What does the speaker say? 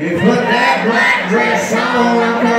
You put that black dress on,